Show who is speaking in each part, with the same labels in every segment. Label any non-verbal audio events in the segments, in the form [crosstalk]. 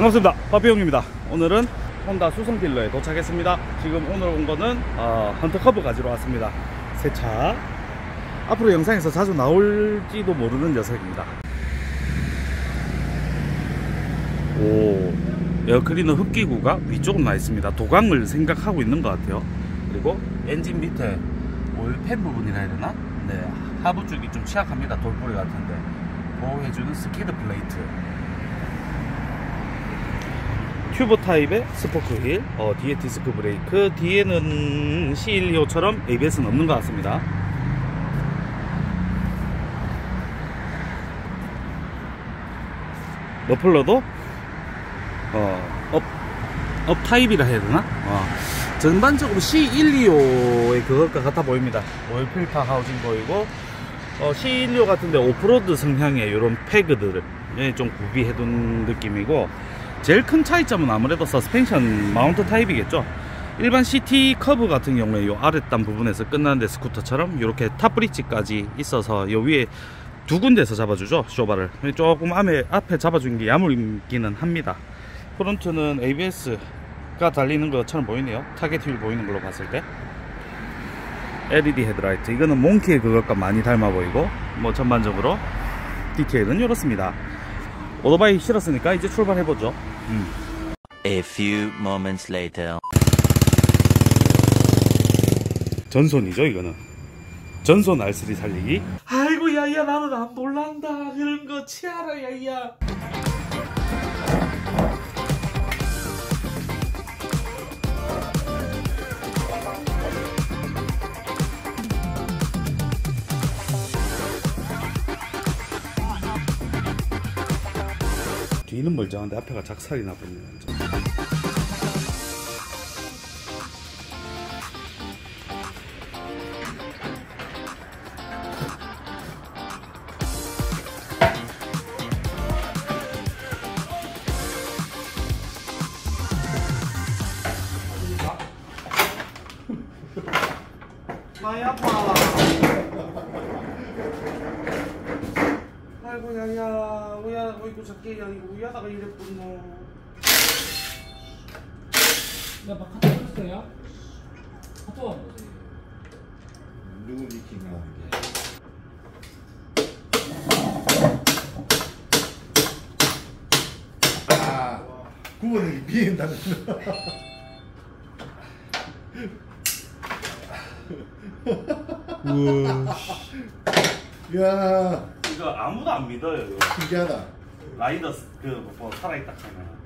Speaker 1: 반갑습니다. 빠삐용입니다. 오늘은 혼다 수성 딜러에 도착했습니다. 지금 오늘 온 거는 어, 헌터커브 가지러 왔습니다. 새 차. 앞으로 영상에서 자주 나올지도 모르는 녀석입니다. 오 에어클리너 흡기구가 위쪽으로 나 있습니다. 도강을 생각하고 있는 것 같아요. 그리고 엔진 밑에 오일팬 부분이라 해야 되나? 네 하부 쪽이 좀 취약합니다. 돌뿌리 같은데. 보호해주는 skid plate 튜브 타입의 스포크 휠 어, 뒤에 디스크 브레이크 뒤에는 C125처럼 ABS는 없는 것 같습니다 머플러도 어, up, up 타입이라 해야 되나? 어, 전반적으로 C125의 그것과 같아 보입니다. 오일 필터 housing 보이고 어, C125 같은데 오프로드 성향의 이런 peg들을 예, 좀 구비해 둔 느낌이고 제일 큰 차이점은 아무래도 서스펜션 mount 타입이겠죠. 일반 CT Cub 같은 경우에 이 아랫단 부분에서 끝나는데 스쿠터처럼 이렇게 top bridge까지 있어서 요 위에 두 군데에서 잡아주죠 쇼바를. 조금 앞에, 앞에 잡아준 게 야물기는 합니다. 프론트는 ABS가 달리는 것처럼 보이네요. target wheel 보이는 걸로 봤을 때. LED 헤드라이트. 이거는 몽키의 그것과 많이 닮아 보이고 뭐 전반적으로 디테일은 이렇습니다. 오토바이 실었으니까 이제 출발해보죠. 음.
Speaker 2: A few moments later.
Speaker 1: 전손이죠 이거는. 전손 R3 살리기. 아이고 야야 나는 안 몰란다. 그런 거 치아라 야야 멀쩡한데 앞에가 작살이 나버리네 완전. 작게 야 이거 우야다가 이랬군요.
Speaker 3: 나막 카톡 했어요? 카톡.
Speaker 4: 누구 미팅이야 아 구멍이 비엔다는 야
Speaker 1: 이거 아무도 안 믿어요. 이거.
Speaker 4: 신기하다
Speaker 1: 라이더 그뭐 살아있다 하면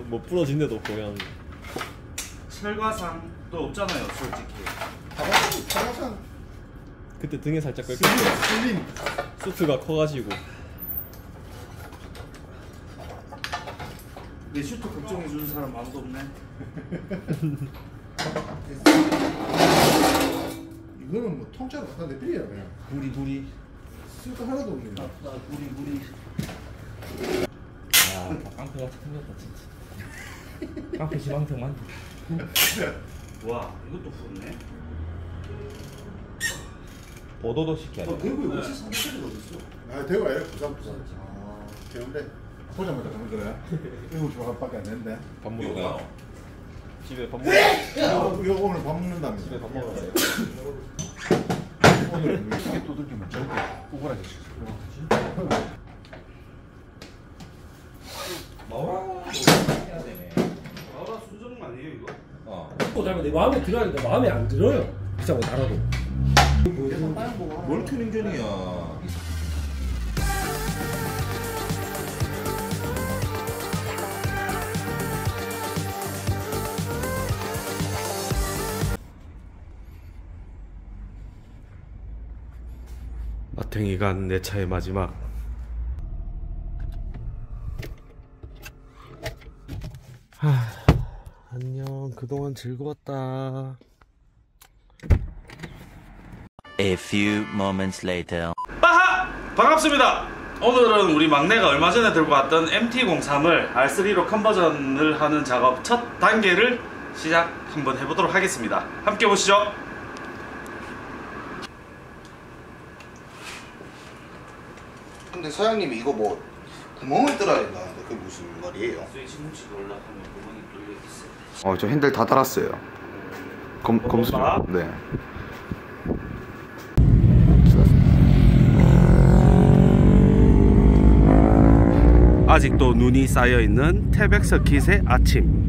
Speaker 1: [laughs]
Speaker 3: 뭐 부러진 데도 그냥
Speaker 1: 철과상도 없잖아요, 솔직히.
Speaker 4: 가방 가방
Speaker 3: 그때 등에 살짝 긁혔어.
Speaker 4: 슬림
Speaker 3: 수트가 커가지고
Speaker 1: 내 슈트 걱정해 주는 사람 아무도 없네. [laughs]
Speaker 4: 이거는 뭐 통째로 갖다 내드려야 그냥
Speaker 1: 구리 구리.
Speaker 4: 쓸거 하나도 없네
Speaker 1: 나 구리 구리.
Speaker 3: 아 깡패 같이 생겼다 진짜. 깡패 많다.
Speaker 1: 와, 이것도 부었네.
Speaker 3: 보도도 시켜야 돼.
Speaker 1: 대구에 어찌 삼겹살이 어딨어?
Speaker 4: 아 대구 아니라 부산 부산 아 대구인데 보자마자 가는 거야 일곱 시 반밖에 안 됐는데
Speaker 3: 밥 먹으러 가. 집에 밥 먹으러
Speaker 4: 요, 요 오늘 밥 먹는다며
Speaker 3: 집에 밥 먹으러 가요.
Speaker 4: 오늘 이게 두들기면 절대 오그라졌어
Speaker 3: 해야 되네.
Speaker 1: 나라 수정 아니에요 이거?
Speaker 3: 어.
Speaker 5: 또 닮아 내 마음에 들어야 돼 마음에 안 들어요. 거 달아도.
Speaker 4: 뭘 튜닝전이야?
Speaker 1: 마탱이가 내 차의 마지막. 하, 안녕. 그동안 즐거웠다.
Speaker 2: A few moments later.
Speaker 1: 빠하! 반갑습니다. 오늘은 우리 막내가 얼마 전에 들고 왔던 MT-03을 R3로 컨버전을 하는 작업 첫 단계를 시작 한번 해보도록 하겠습니다. 함께 보시죠.
Speaker 6: 근데 사장님이 이거 뭐
Speaker 4: 구멍을 뚫어야 된다는데 그게 무슨 말이에요?
Speaker 1: 스위치 뭉치가 올라가면 구멍이 뚫려 있어요.
Speaker 4: 어, 저 핸들 다 달았어요. 검, 검수 좀.
Speaker 1: 봐.
Speaker 4: 네.
Speaker 1: 아직도 눈이 쌓여 있는 태백 서킷의 아침.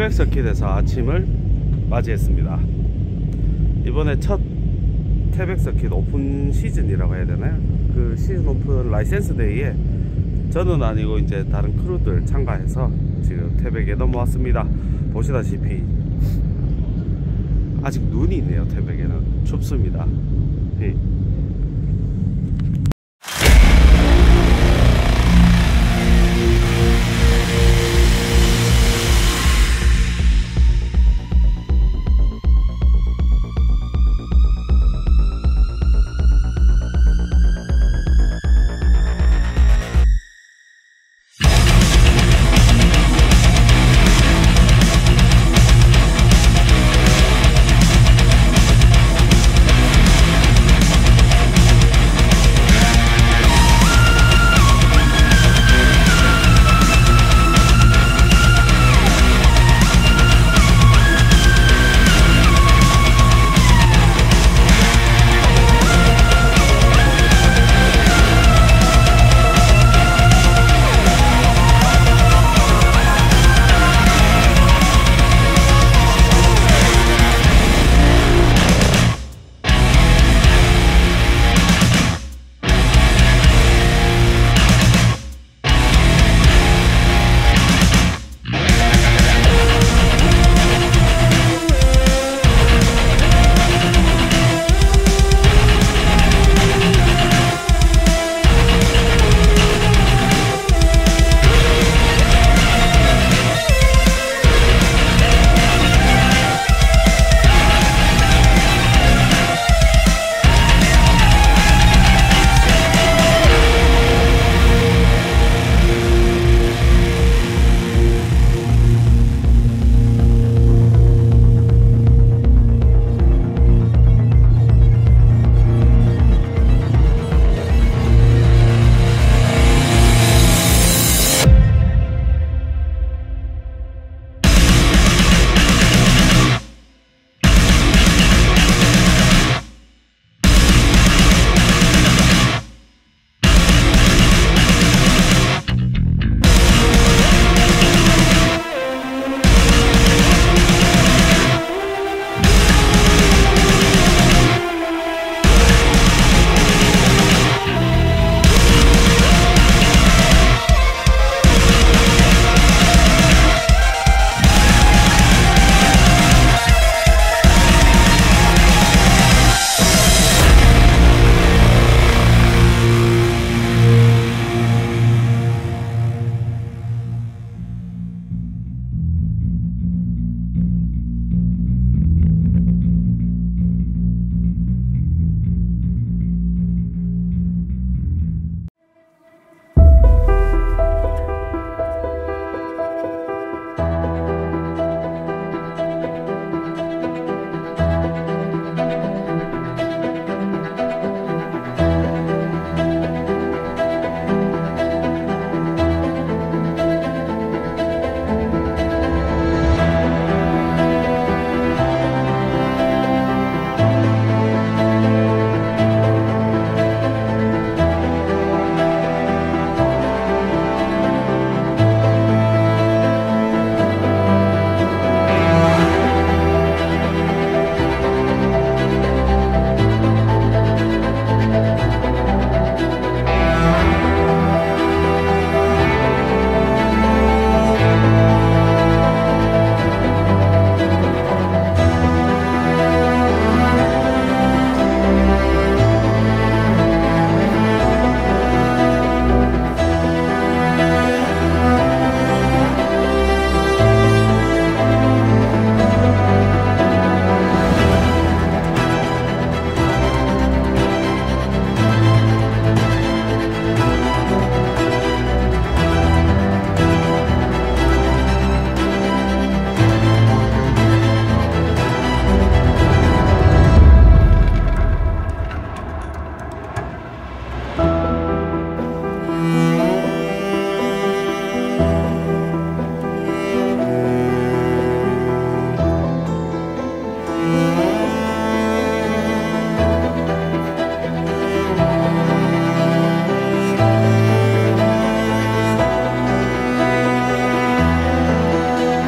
Speaker 1: 태백 서킷에서 아침을 맞이했습니다. 이번에 첫 태백 서킷 오픈 시즌이라고 해야 되나요? 그 시즌 오픈 license day에 저는 아니고 이제 다른 크루들 참가해서 지금 태백에 넘어왔습니다. 보시다시피 아직 눈이 있네요. 태백에는 춥습니다. 예.